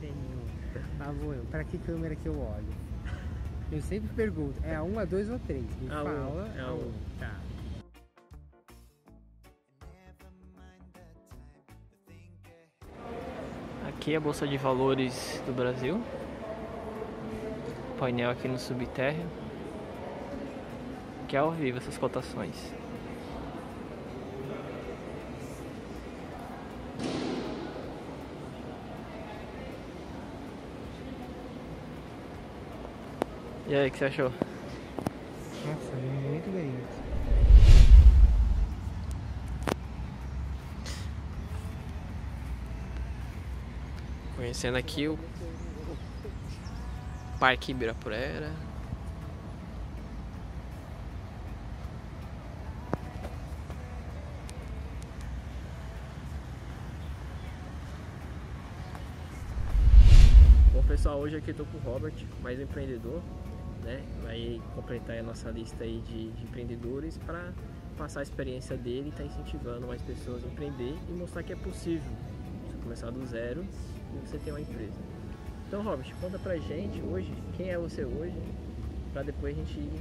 Senhor. Tá bom, pra que câmera que eu olho? Eu sempre pergunto, é a 1, a 2 ou 3? Me A um, fala. é a um. Tá. Aqui é a Bolsa de Valores do Brasil. Painel aqui no subtérreo. Que é ao vivo essas cotações. E aí, o que você achou? Nossa, muito bonito. Conhecendo aqui o Parque Ibirapuera. Bom pessoal, hoje aqui eu tô com o Robert, mais um empreendedor, né? Vai completar a nossa lista aí de, de empreendedores para passar a experiência dele e estar incentivando mais pessoas a empreender e mostrar que é possível você começar do zero e você ter uma empresa. Então, Robert, conta pra gente hoje quem é você hoje, para depois a gente ir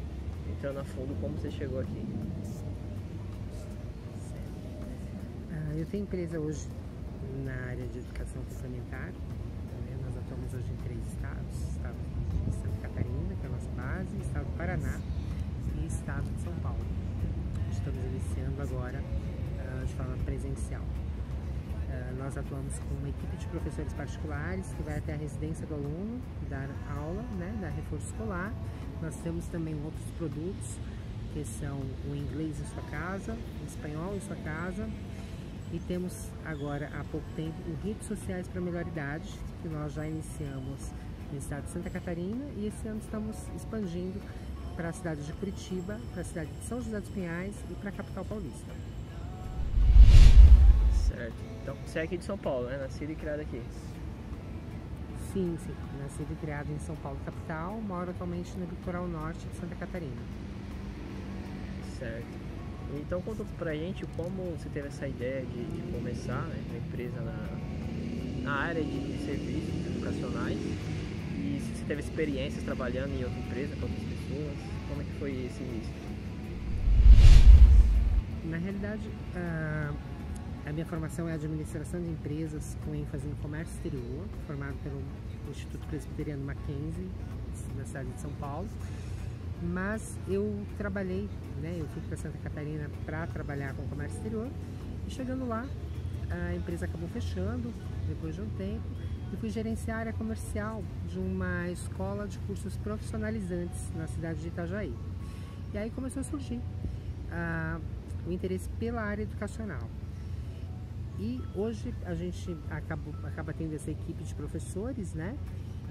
entrando a fundo como você chegou aqui. Ah, eu tenho empresa hoje na área de educação complementar. né? Nós atuamos hoje em três estados: estado Base, estado do Paraná e estado de São Paulo. Estamos iniciando agora ah, de forma presencial. Ah, nós atuamos com uma equipe de professores particulares que vai até a residência do aluno dar aula, né, dar reforço escolar. Nós temos também outros produtos que são o inglês em sua casa, o espanhol em sua casa e temos agora há pouco tempo o redes sociais para melhor idade que nós já iniciamos no estado de Santa Catarina e esse ano estamos expandindo para a cidade de Curitiba, para a cidade de São José dos Pinhais e para a capital paulista. Certo. Então, você é aqui de São Paulo, né? Nascido e criado aqui. Sim, sim. Nascido e criado em São Paulo, capital, moro atualmente no litoral norte de Santa Catarina. Certo. Então conta pra gente como você teve essa ideia de, de começar né, uma empresa na, na área de serviços educacionais você teve experiências trabalhando em outra empresa com outras pessoas, como é que foi esse início? Na realidade, a, a minha formação é administração de empresas com ênfase no comércio exterior, formado pelo Instituto Presbiteriano Mackenzie, na cidade de São Paulo. Mas eu trabalhei, né, eu fui para Santa Catarina para trabalhar com comércio exterior e chegando lá, a empresa acabou fechando depois de um tempo e fui gerenciar a área comercial de uma escola de cursos profissionalizantes na cidade de Itajaí. E aí começou a surgir ah, o interesse pela área educacional. E hoje a gente acabou, acaba tendo essa equipe de professores, né?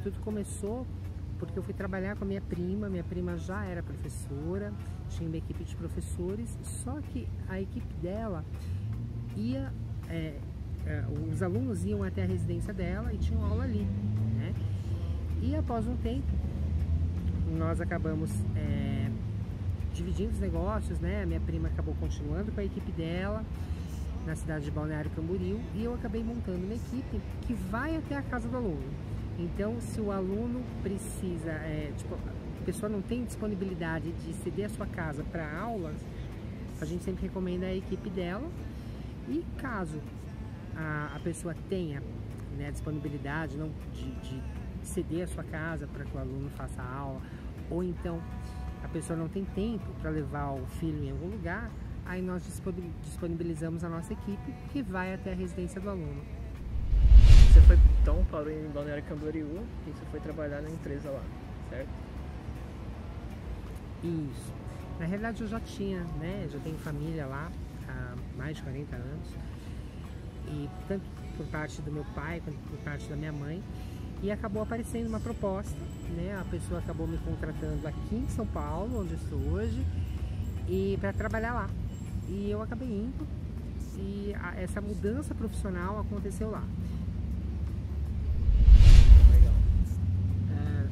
Tudo começou porque eu fui trabalhar com a minha prima, minha prima já era professora, tinha uma equipe de professores, só que a equipe dela ia, é, os alunos iam até a residência dela e tinham aula ali, né? E após um tempo, nós acabamos é, dividindo os negócios, né? A minha prima acabou continuando com a equipe dela na cidade de Balneário Camboriú e eu acabei montando uma equipe que vai até a casa do aluno. Então, se o aluno precisa, é, tipo, a pessoa não tem disponibilidade de ceder a sua casa para aulas, a gente sempre recomenda a equipe dela. E caso a, a pessoa tenha né, disponibilidade não, de, de ceder a sua casa para que o aluno faça a aula, ou então a pessoa não tem tempo para levar o filho em algum lugar, aí nós disponibilizamos a nossa equipe que vai até a residência do aluno. Você foi então parou em Balneário Camboriú e você foi trabalhar na empresa lá, certo? Isso. Na realidade eu já tinha, né? Já tenho família lá há mais de 40 anos. E tanto por parte do meu pai quanto por parte da minha mãe. E acabou aparecendo uma proposta, né? A pessoa acabou me contratando aqui em São Paulo, onde eu estou hoje, e para trabalhar lá. E eu acabei indo e a, essa mudança profissional aconteceu lá. É,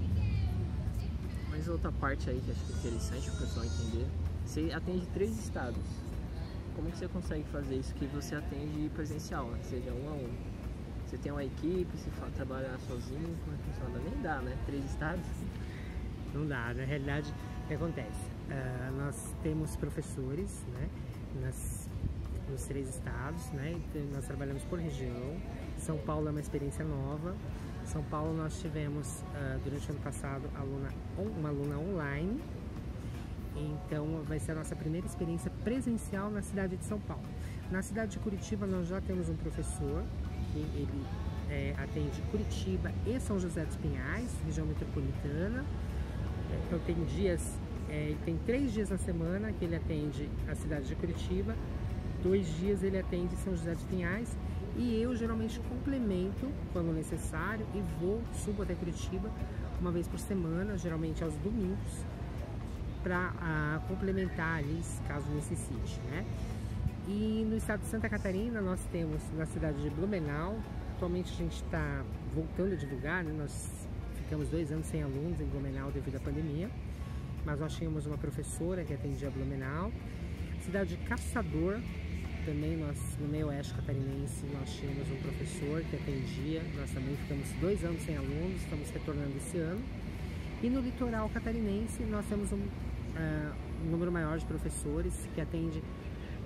mas outra parte aí que acho que é interessante para o pessoal entender, você atende três estados. Como que você consegue fazer isso que você atende presencial, né? seja um a um? Você tem uma equipe, se trabalhar sozinho, como é que funciona? Nem dá, né? Três estados. Não dá, na realidade, o que acontece? Uh, nós temos professores, né? Nas, nos três estados, né? Então, nós trabalhamos por região. São Paulo é uma experiência nova. São Paulo nós tivemos uh, durante o ano passado aluna, uma aluna online. Então vai ser a nossa primeira experiência presencial na cidade de São Paulo. Na cidade de Curitiba nós já temos um professor que ele é, atende Curitiba e São José dos Pinhais, região metropolitana. Então tem dias, é, tem três dias na semana que ele atende a cidade de Curitiba, dois dias ele atende São José dos Pinhais e eu geralmente complemento quando necessário e vou, subo até Curitiba uma vez por semana, geralmente aos domingos, para complementar ali caso necessite, né? E no estado de Santa Catarina nós temos na cidade de Blumenau, atualmente a gente está voltando a divulgar, né? nós ficamos dois anos sem alunos em Blumenau devido à pandemia, mas nós tínhamos uma professora que atendia Blumenau. Cidade de Caçador, também nós no meio oeste catarinense nós tínhamos um professor que atendia, nós também ficamos dois anos sem alunos, estamos retornando esse ano. E no litoral catarinense nós temos um, uh, um número maior de professores que atende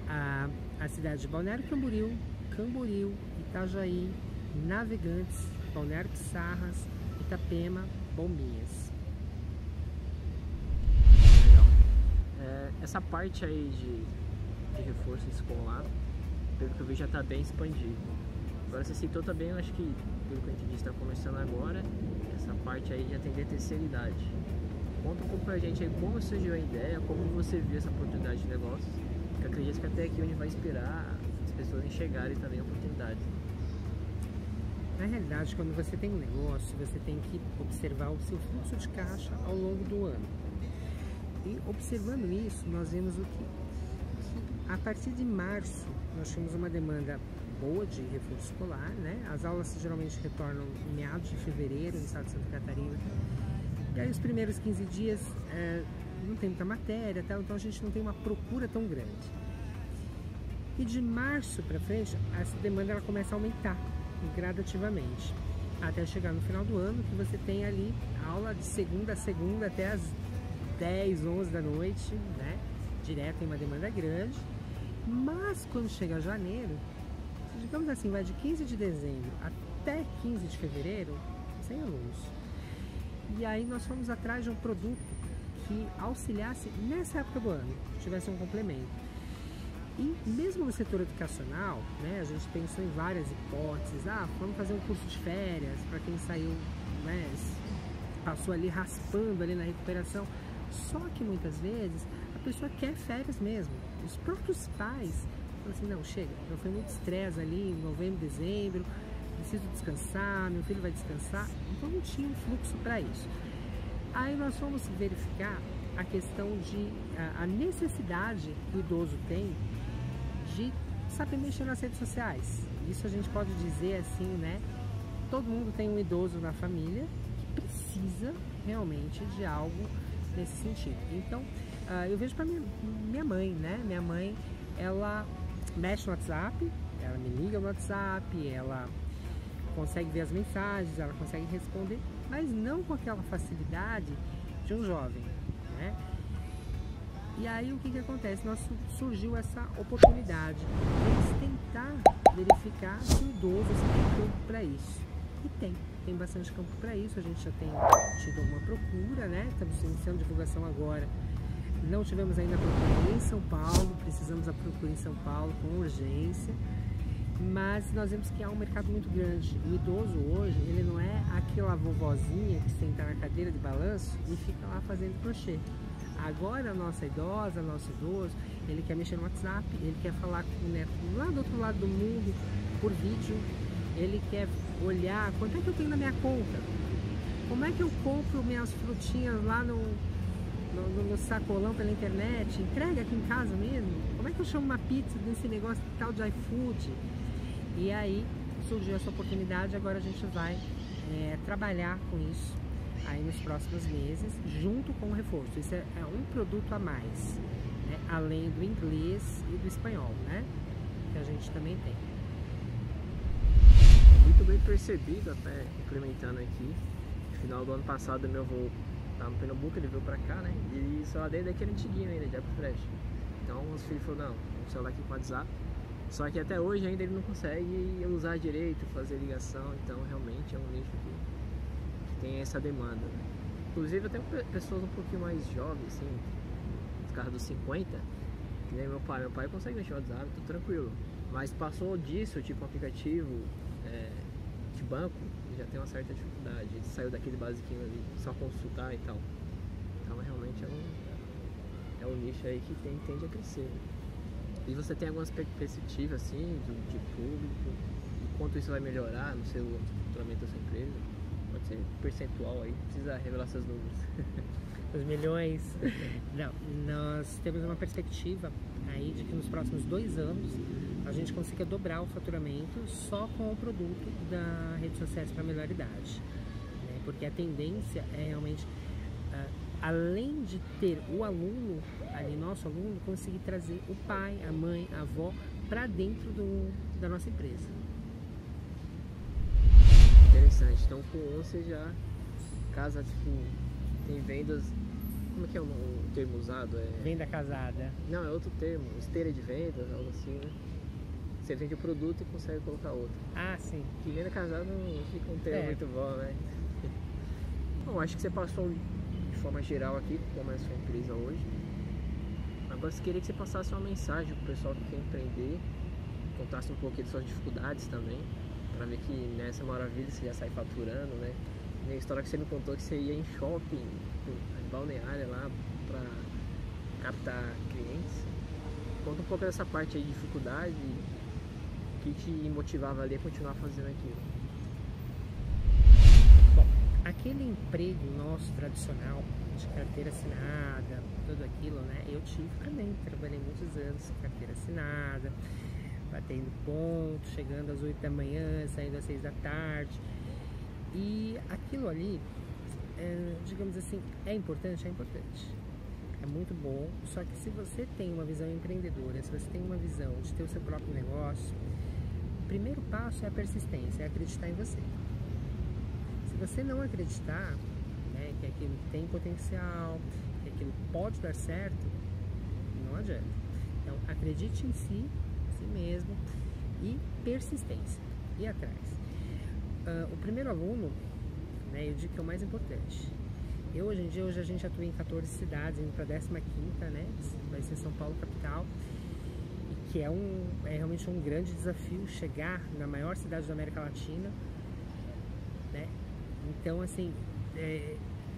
a, a cidade de Balneário Camboriú, Camboriú, Itajaí, Navegantes, Balneário Pissarras, Itapema, Bombinhas. É, essa parte aí de, de reforço escolar, pelo que eu vi, já está bem expandido. Agora você citou também, eu acho que, pelo que a gente está começando agora, essa parte aí de atender terceira idade. Conta um pouco pra gente aí como surgiu a ideia, como você viu essa oportunidade de negócios eu acredito que até aqui onde vai esperar as pessoas enxergarem também oportunidades. Na realidade, quando você tem um negócio, você tem que observar o seu fluxo de caixa ao longo do ano. E observando isso, nós vemos o que, que a partir de março nós tínhamos uma demanda boa de reforço escolar, né? As aulas geralmente retornam em meados de fevereiro no estado de Santa Catarina. E aí os primeiros 15 dias é, não tem muita matéria, tal, então a gente não tem uma procura tão grande. E de março para frente, essa demanda ela começa a aumentar gradativamente, até chegar no final do ano, que você tem ali aula de segunda a segunda até as 10, 11 da noite, né? Direto em uma demanda grande. Mas quando chega janeiro, digamos assim, vai de 15 de dezembro até 15 de fevereiro, sem alunos. E aí nós fomos atrás de um produto que auxiliasse nessa época do ano, tivesse um complemento. E mesmo no setor educacional, né, a gente pensou em várias hipóteses. Ah, vamos fazer um curso de férias para quem saiu, né, passou ali raspando ali na recuperação. Só que muitas vezes a pessoa quer férias mesmo. Os próprios pais falam assim, não, chega, eu fui muito estresse ali em novembro, dezembro, preciso descansar, meu filho vai descansar. Então não tinha um fluxo para isso. Aí nós fomos verificar a questão de a necessidade que o idoso tem de saber mexer nas redes sociais. Isso a gente pode dizer assim, né? Todo mundo tem um idoso na família que precisa realmente de algo nesse sentido. Então, uh, eu vejo para minha, minha mãe, né? Minha mãe, ela mexe no WhatsApp, ela me liga no WhatsApp, ela consegue ver as mensagens, ela consegue responder, mas não com aquela facilidade de um jovem, né? E aí o que, que acontece? Nós surgiu essa oportunidade de tentar verificar se o idoso tem campo para isso. E tem, tem bastante campo para isso, a gente já tem tido alguma procura, né? Estamos iniciando divulgação agora. Não tivemos ainda procura em São Paulo, precisamos da procura em São Paulo com urgência mas nós vemos que há um mercado muito grande. O idoso hoje, ele não é aquela vovozinha que senta na cadeira de balanço e fica lá fazendo crochê. Agora a nossa idosa, nosso idoso, ele quer mexer no WhatsApp, ele quer falar com o neto lá do outro lado do mundo por vídeo, ele quer olhar quanto é que eu tenho na minha conta, como é que eu compro minhas frutinhas lá no, no, no, sacolão pela internet, entrega aqui em casa mesmo, como é que eu chamo uma pizza desse negócio tal de iFood? E aí surgiu essa oportunidade, agora a gente vai é, trabalhar com isso aí nos próximos meses, junto com o reforço. Isso é, é um produto a mais, né? além do inglês e do espanhol, né? Que a gente também tem. muito bem percebido, até implementando aqui. No final do ano passado, meu avô estava no Pernambuco, ele veio pra cá, né? E o celular dele é daquele antiguinho ainda, de Apple Fresh. Então os filhos falaram, não, um celular aqui com WhatsApp. Só que até hoje ainda ele não consegue usar direito, fazer ligação, então realmente é um nicho que, que tem essa demanda. Né? Inclusive até pessoas um pouquinho mais jovens, assim, os caras dos 50, que nem meu pai. Meu pai consegue mexer no WhatsApp, tudo tranquilo. Mas passou disso, tipo um aplicativo é, de banco, já tem uma certa dificuldade. Ele saiu daquele basiquinho ali, só consultar e tal. Então realmente é um, é um nicho aí que tem, tende a crescer. E você tem algumas perspectivas assim de, de público, e quanto isso vai melhorar no seu funcionamento da sua empresa? Pode ser percentual aí, precisa revelar seus números. Os milhões. Não, nós temos uma perspectiva aí de que nos próximos dois anos a gente consiga dobrar o faturamento só com o produto da rede sociais para melhor idade. Né? Porque a tendência é realmente, além de ter o aluno, ali nosso aluno, conseguir trazer o pai, a mãe, a avó para dentro do, da nossa empresa. Interessante. Então com você já casa tipo tem vendas como é que é o, o termo usado? É... Venda casada. Não, é outro termo, esteira de vendas, algo assim, né? Você vende o produto e consegue colocar outro. Ah, sim. Que venda casada não fica um termo é. muito bom, né? Bom, acho que você passou forma geral aqui como é a sua empresa hoje. Agora eu queria que você passasse uma mensagem pro pessoal que quer empreender, contasse um pouquinho de suas dificuldades também, para ver que nessa maravilha você já sai faturando, né? a história que você me contou que você ia em shopping, em balneária lá, para captar clientes. Conta um pouco dessa parte aí de dificuldade que te motivava ali a continuar fazendo aquilo? Aquele emprego nosso tradicional, de carteira assinada, tudo aquilo, né? Eu tive também, trabalhei muitos anos com carteira assinada, batendo ponto, chegando às 8 da manhã, saindo às 6 da tarde. E aquilo ali, é, digamos assim, é importante? É importante. É muito bom, só que se você tem uma visão empreendedora, se você tem uma visão de ter o seu próprio negócio, o primeiro passo é a persistência, é acreditar em você. Se você não acreditar né, que aquilo tem potencial, que aquilo pode dar certo, não adianta. Então, acredite em si, em si mesmo e persistência. E atrás. Uh, o primeiro aluno, né, eu digo que é o mais importante. Eu, hoje em dia, hoje a gente atua em 14 cidades, indo para a 15 né? Vai ser São Paulo capital que é, um, é realmente um grande desafio chegar na maior cidade da América Latina, né? Então, assim, é,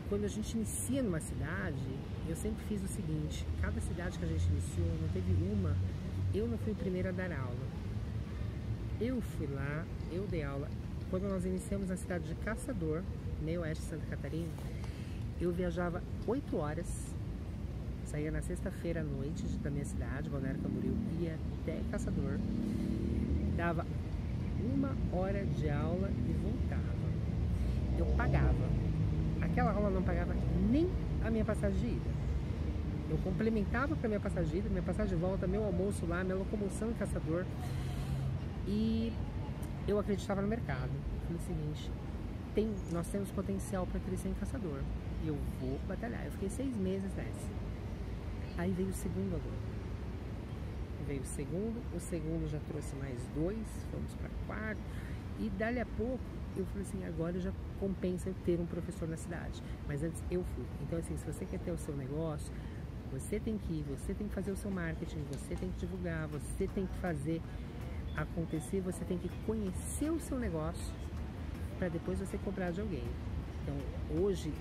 quando a gente inicia numa cidade, eu sempre fiz o seguinte, cada cidade que a gente iniciou, não teve uma, eu não fui o primeiro a dar aula. Eu fui lá, eu dei aula. Quando nós iniciamos na cidade de Caçador, meio oeste de Santa Catarina, eu viajava 8 horas Saía na sexta-feira à noite da minha cidade, Balneário Camboriú, ia até Caçador, dava uma hora de aula e voltava. Eu pagava. Aquela aula não pagava nem a minha passagem de ida. Eu complementava para minha passagem de ida, minha passagem de volta, meu almoço lá, minha locomoção em Caçador. E eu acreditava no mercado. Falei o seguinte, tem, nós temos potencial para crescer em Caçador. E eu vou batalhar. Eu fiquei seis meses nessa. Aí veio o segundo aluno. Veio o segundo, o segundo já trouxe mais dois, fomos para quarto. E dali a pouco eu falei assim, agora já compensa ter um professor na cidade. Mas antes eu fui. Então assim, se você quer ter o seu negócio, você tem que ir, você tem que fazer o seu marketing, você tem que divulgar, você tem que fazer acontecer, você tem que conhecer o seu negócio para depois você cobrar de alguém. Então hoje,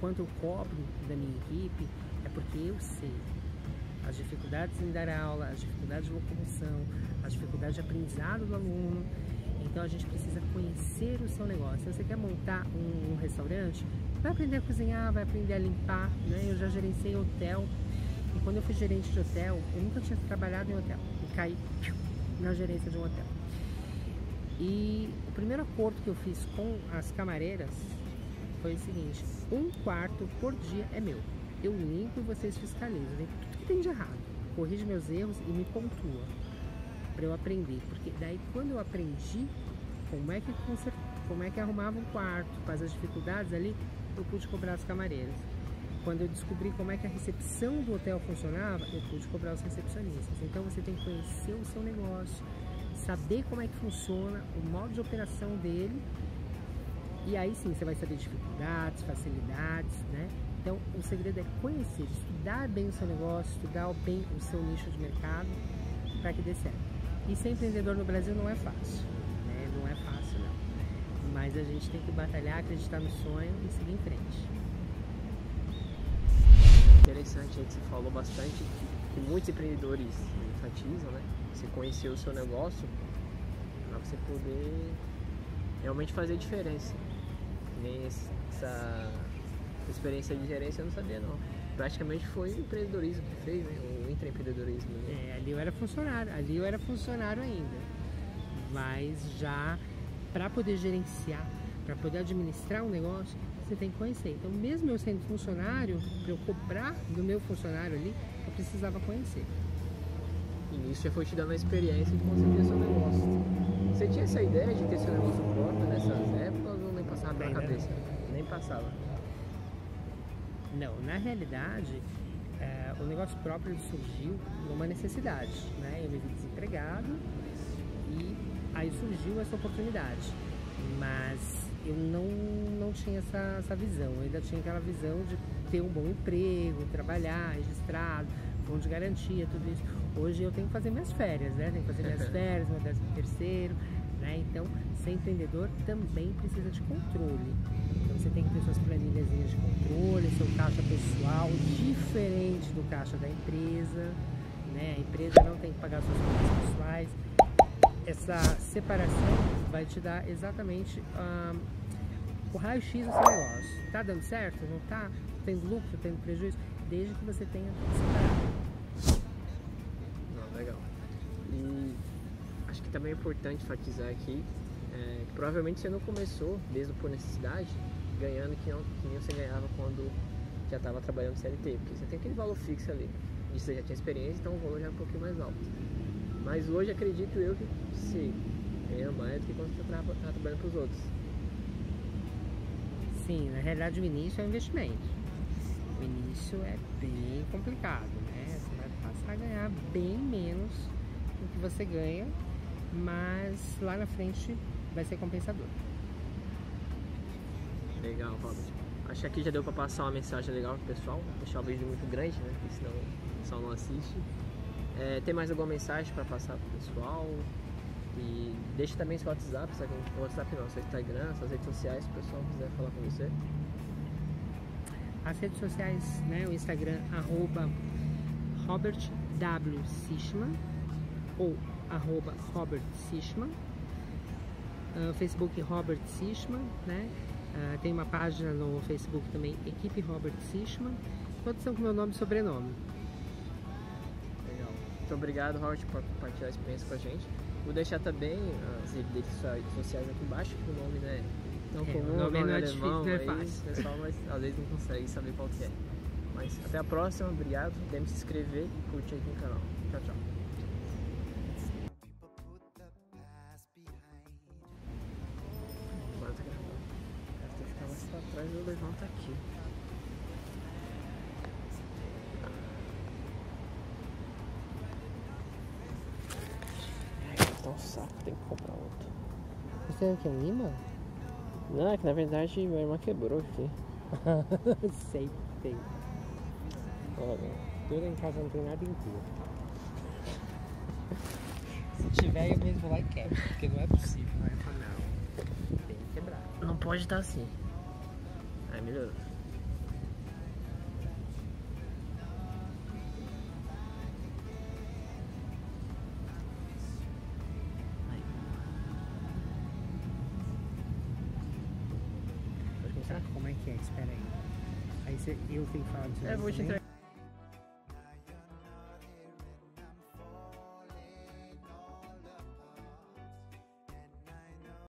quanto eu cobro da minha equipe, é porque eu sei as dificuldades em dar aula, as dificuldades de locomoção, as dificuldades de aprendizado do aluno. Então a gente precisa conhecer o seu negócio. Se você quer montar um, um restaurante, vai aprender a cozinhar, vai aprender a limpar. Né? Eu já gerenciei hotel e quando eu fui gerente de hotel, eu nunca tinha trabalhado em hotel e caí na gerência de um hotel. E o primeiro acordo que eu fiz com as camareiras foi o seguinte: um quarto por dia é meu. Eu limpo e vocês fiscalizam. Tudo que tem de errado. Corrige meus erros e me pontua para eu aprender. Porque daí quando eu aprendi como é que como é que arrumava um quarto, quais as dificuldades ali, eu pude cobrar os camareiros. Quando eu descobri como é que a recepção do hotel funcionava, eu pude cobrar os recepcionistas. Então você tem que conhecer o seu negócio, saber como é que funciona, o modo de operação dele, e aí sim você vai saber dificuldades, facilidades, né? Então o segredo é conhecer, estudar bem o seu negócio, estudar bem o seu nicho de mercado para que dê certo. E ser empreendedor no Brasil não é fácil, né? Não é fácil não. Mas a gente tem que batalhar, acreditar no sonho e seguir em frente. Interessante que você falou bastante que muitos empreendedores enfatizam, né? Você conhecer o seu negócio para você poder realmente fazer diferença. Nem essa experiência de gerência eu não sabia não. Praticamente foi o empreendedorismo que fez, né? Intraempreendedorismo. Né? É, ali eu era funcionário, ali eu era funcionário ainda. Mas já para poder gerenciar, para poder administrar um negócio, você tem que conhecer. Então, mesmo eu sendo funcionário, para eu cobrar do meu funcionário ali, eu precisava conhecer. E nisso já foi te dando a experiência de conseguir seu negócio. Você tinha essa ideia de ter seu negócio próprio nessas épocas ou nem passava pela cabeça? Nem passava. Não, na realidade, é, o negócio próprio surgiu numa necessidade, né? Eu me vi desempregado e aí surgiu essa oportunidade. Mas eu não, não tinha essa, essa visão, eu ainda tinha aquela visão de ter um bom emprego, trabalhar, registrado, fundo de garantia, tudo isso. Hoje eu tenho que fazer minhas férias, né? Tenho que fazer minhas férias, meu décimo terceiro, né? Então, ser empreendedor também precisa de controle. Você tem que ter suas planilhazinhas de controle, seu caixa pessoal, diferente do caixa da empresa. Né? A empresa não tem que pagar suas contas pessoais. Essa separação vai te dar exatamente ah, o raio-x do seu negócio. Tá dando certo? Não tá? Tendo lucro? Tendo prejuízo? Desde que você tenha separado. Não, legal. E acho que também é importante enfatizar aqui é, que provavelmente você não começou, mesmo por necessidade, ganhando que, não, que nem você ganhava quando já estava trabalhando CLT, porque você tem aquele valor fixo ali. E você já tinha experiência, então o valor já é um pouquinho mais alto. Mas hoje acredito eu que você ganha mais do que quando você está trabalhando para os outros. Sim, na realidade o início é um investimento. O início é bem complicado, né? Você vai passar a ganhar bem menos do que você ganha, mas lá na frente vai ser compensador. Legal, Robert. Acho que aqui já deu para passar uma mensagem legal pro pessoal. Deixar o vídeo muito grande, né? Porque senão o pessoal não assiste. É, tem mais alguma mensagem para passar pro pessoal? E deixa também seu WhatsApp, sabe? O WhatsApp não, seu Instagram, suas redes sociais, se o pessoal quiser falar com você. As redes sociais, né? O Instagram, arroba Robert W. Sichman ou arroba Robert Sichman. Ah, Facebook Robert Sichman, né? Ah, tem uma página no Facebook também, Equipe Robert Sichman. Todos são com meu nome e sobrenome. Legal. Muito obrigado, Robert, por compartilhar a experiência com a gente. Vou deixar também as redes sociais aqui embaixo, que o nome né, não É, comum, o nome não é alemão, difícil, não é aí fácil. O pessoal mas, às vezes não consegue saber qual que é. Mas até a próxima, obrigado. Deve se inscrever e curtir aqui no canal. Tchau, tchau. Que um imã? Não, é que na verdade minha irmã quebrou aqui. Sei, tem. Olha, Tudo em casa não tem nada inteiro. Se tiver, eu mesmo vou lá e quebro, porque não é possível. Não, é não. Tem que quebrar. não pode estar assim. Aí melhorou. Que é? Espera aí. Você, eu tenho que falar do É, vou te entregar.